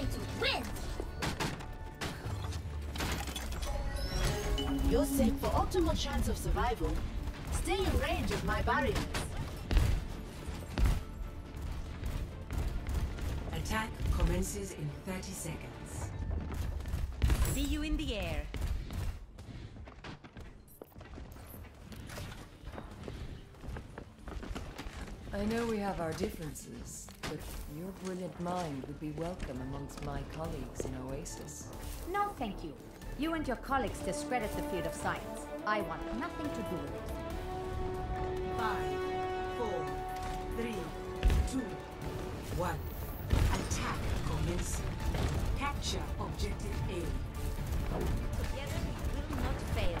to win! You're set for optimal chance of survival. Stay in range of my barriers. Attack commences in 30 seconds. See you in the air. I know we have our differences, but your brilliant mind would be welcome amongst my colleagues in Oasis. No, thank you. You and your colleagues discredit the field of science. I want nothing to do with it. Five, four, three, two, one. Attack commencing. Capture objective A. Together we will not fail.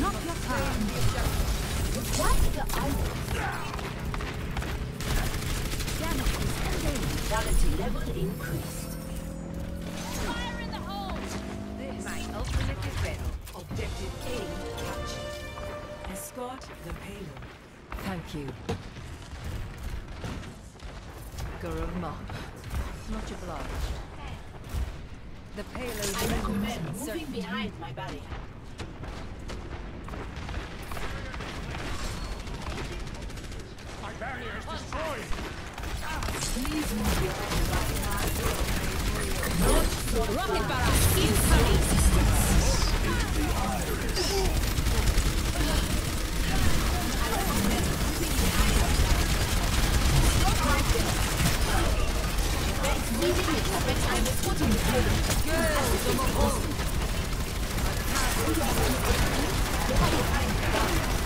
not your time. What's the? Damage is engaged. Vitality level increased. My ultimate is ready. Objective A captured. Escort the payload. Thank you. Mach. Much obliged. The payload I recommend moving behind my barrier. Barrier is destroyed! Rocket barrage incoming! The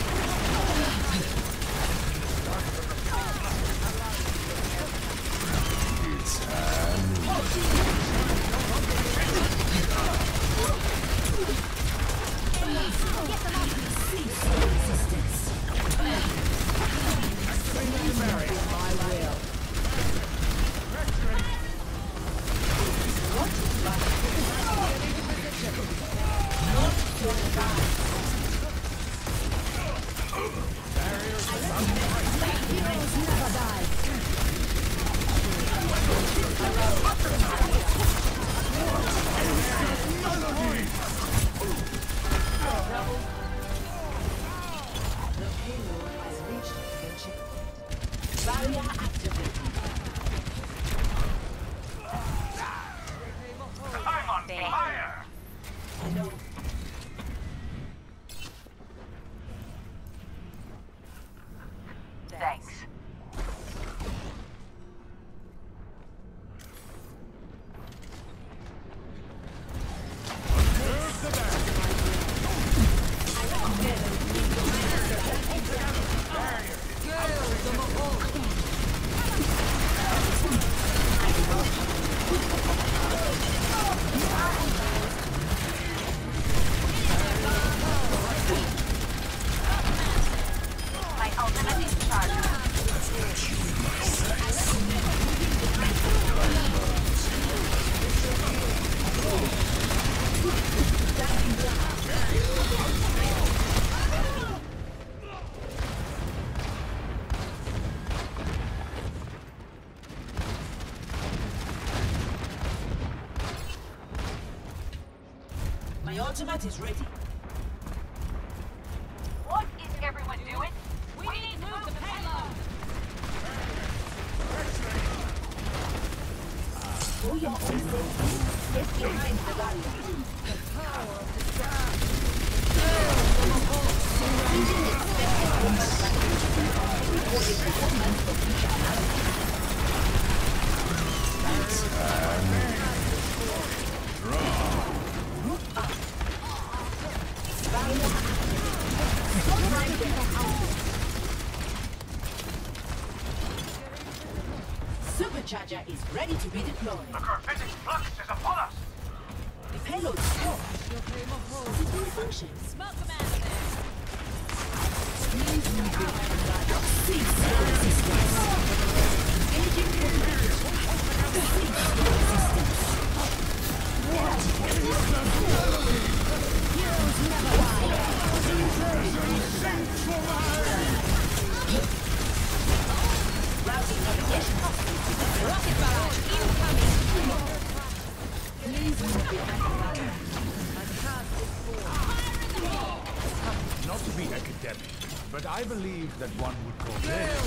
ultimate is ready. What is everyone doing? We, need to move the payload! For your own safety, get behind the barrier. Supercharger is ready to be deployed. The gravitic flux is upon us! The payload score. It will function. Not I believe that one would call this